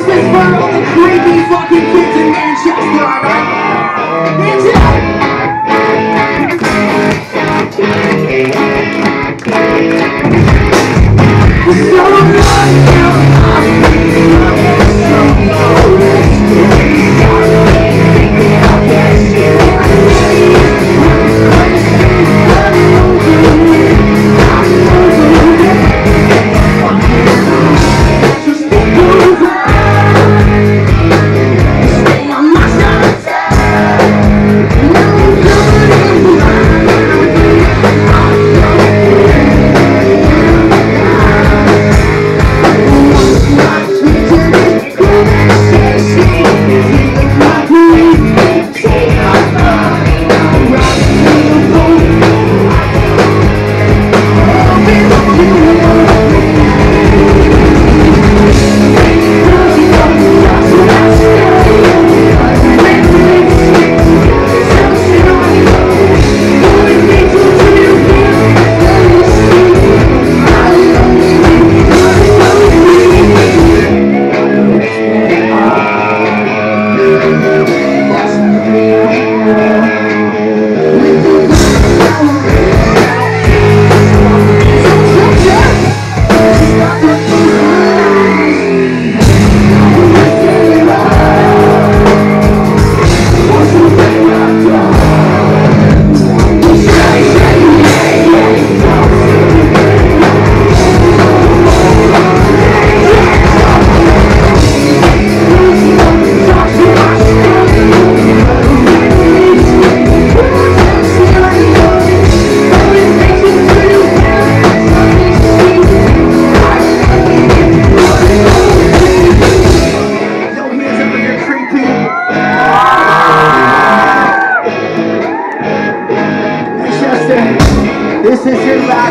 This all the creepy fucking kids in Manchester,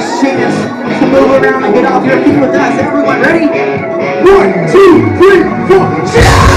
last chance to move around and get off your feet with us. Everyone ready? One, two, three, four. Yeah!